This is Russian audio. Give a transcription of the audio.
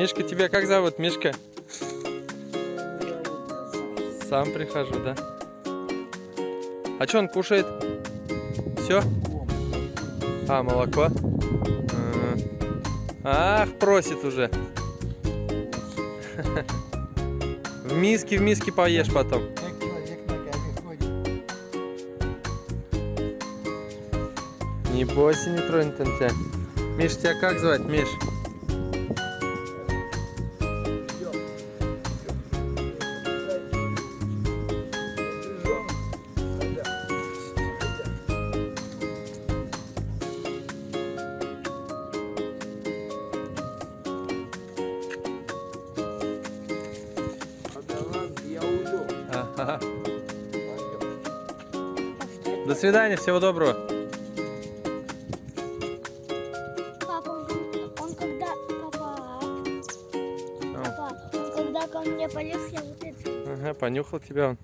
Мишка, тебя как зовут, Мишка? Сам прихожу, да? А что он кушает? Все? А, молоко? А. Ах, просит уже. В миске, в миске поешь потом. Не бойся, не тронет он тебя. Миш, тебя как звать, Миш? Ага. До свидания, всего доброго. Папа, он, когда... Папа, О, папа, он когда ко мне полез, я вот это... Ага, понюхал тебя он.